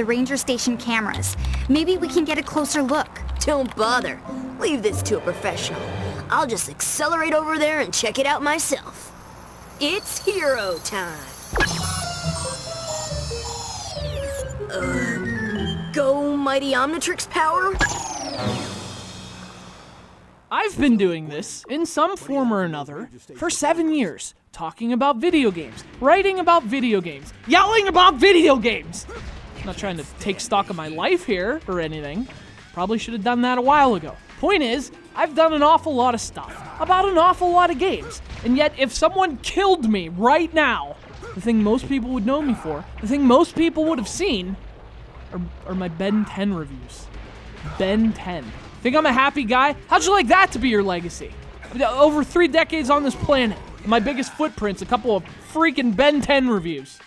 the ranger station cameras. Maybe we can get a closer look. Don't bother. Leave this to a professional. I'll just accelerate over there and check it out myself. It's hero time. Uh, go, mighty Omnitrix power. I've been doing this, in some form or another, for seven years. Talking about video games, writing about video games, yelling about video games. Not trying to take stock of my life here or anything. Probably should have done that a while ago. Point is, I've done an awful lot of stuff about an awful lot of games. And yet, if someone killed me right now, the thing most people would know me for, the thing most people would have seen, are, are my Ben 10 reviews. Ben 10. Think I'm a happy guy? How'd you like that to be your legacy? Over three decades on this planet. My biggest footprints, a couple of freaking Ben 10 reviews.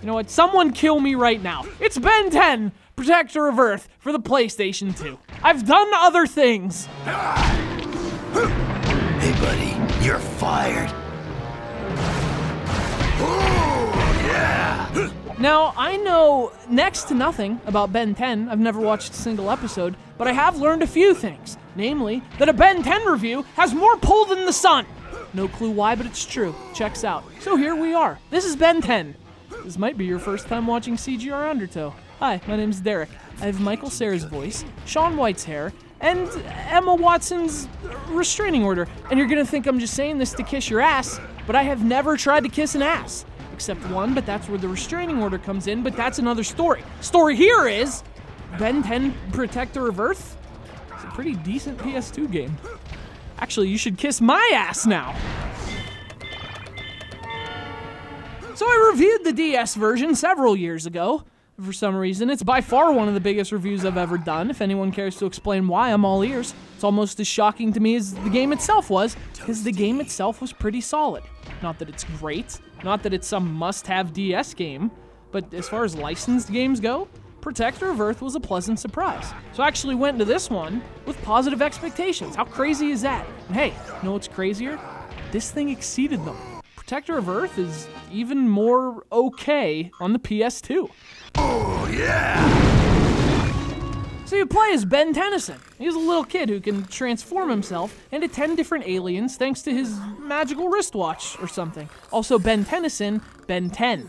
You know what? Someone kill me right now. It's Ben 10, Protector of Earth for the PlayStation 2. I've done other things. Hey, buddy, you're fired. Now, I know next to nothing about Ben 10. I've never watched a single episode, but I have learned a few things. Namely, that a Ben 10 review has more pull than the sun. No clue why, but it's true. Checks out. So here we are. This is Ben 10. This might be your first time watching CGR Undertow. Hi, my name's Derek. I have Michael Cera's voice, Shaun White's hair, and Emma Watson's restraining order. And you're gonna think I'm just saying this to kiss your ass, but I have never tried to kiss an ass except one, but that's where the restraining order comes in, but that's another story. Story here is Ben 10 Protector of Earth. It's a pretty decent PS2 game. Actually, you should kiss my ass now. So I reviewed the DS version several years ago. For some reason, it's by far one of the biggest reviews I've ever done. If anyone cares to explain why, I'm all ears. It's almost as shocking to me as the game itself was, because the game itself was pretty solid. Not that it's great, not that it's some must have DS game, but as far as licensed games go, Protector of Earth was a pleasant surprise. So I actually went into this one with positive expectations. How crazy is that? And hey, you know what's crazier? This thing exceeded them. Protector of Earth is even more okay on the PS2. Oh, yeah! So you play as Ben Tennyson. He's a little kid who can transform himself into 10 different aliens thanks to his magical wristwatch or something. Also, Ben Tennyson, Ben 10.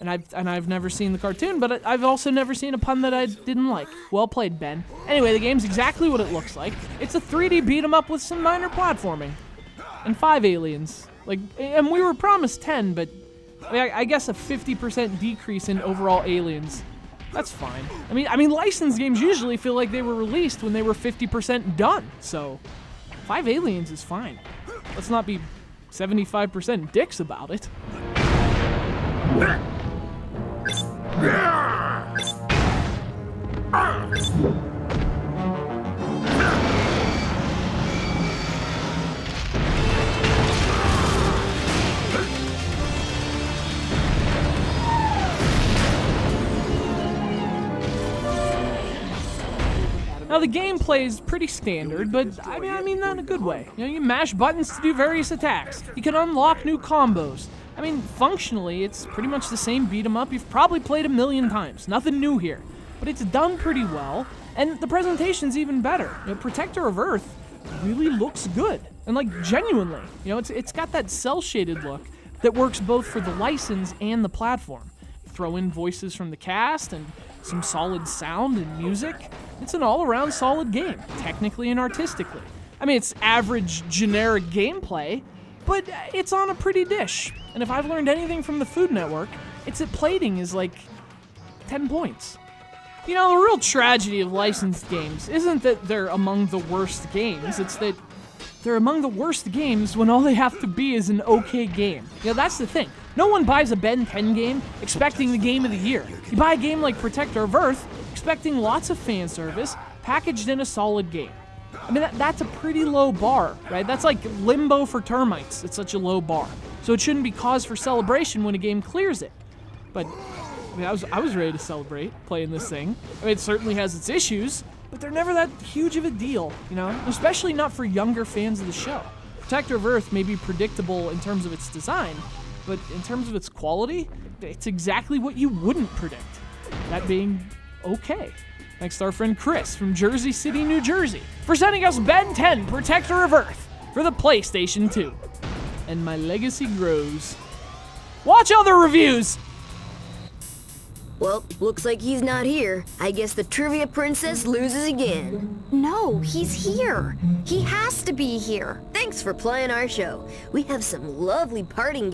And I've, and I've never seen the cartoon, but I've also never seen a pun that I didn't like. Well played, Ben. Anyway, the game's exactly what it looks like. It's a 3D beat 'em up with some minor platforming. And five aliens. Like, and we were promised 10, but I, mean, I, I guess a 50% decrease in overall aliens that's fine. I mean, I mean, licensed games usually feel like they were released when they were 50% done. So, five aliens is fine. Let's not be 75% dicks about it. Now the gameplay is pretty standard, but I mean, I mean that in a good way. You know, you mash buttons to do various attacks. You can unlock new combos. I mean, functionally, it's pretty much the same beat 'em up you've probably played a million times. Nothing new here, but it's done pretty well, and the presentation's even better. You know, Protector of Earth really looks good, and like genuinely, you know, it's it's got that cel shaded look that works both for the license and the platform. Throw in voices from the cast and some solid sound and music. It's an all around solid game, technically and artistically. I mean, it's average, generic gameplay, but it's on a pretty dish. And if I've learned anything from the Food Network, it's that plating is like 10 points. You know, the real tragedy of licensed games isn't that they're among the worst games, it's that they're among the worst games when all they have to be is an okay game. You know, that's the thing. No one buys a Ben 10 game expecting the game of the year. You buy a game like Protector of Earth expecting lots of fan service packaged in a solid game. I mean, that, that's a pretty low bar, right? That's like limbo for termites. It's such a low bar. So it shouldn't be cause for celebration when a game clears it. But I mean, I was I was ready to celebrate playing this thing. I mean, it certainly has its issues, but they're never that huge of a deal, you know? Especially not for younger fans of the show. Protector of Earth may be predictable in terms of its design, but in terms of its quality, it's exactly what you wouldn't predict. that being okay. Thanks to our friend Chris from Jersey City, New Jersey, for sending us Ben 10 Protector of Earth for the PlayStation 2. And my legacy grows. Watch other reviews! Well, looks like he's not here. I guess the Trivia Princess loses again. No, he's here. He has to be here. Thanks for playing our show. We have some lovely parting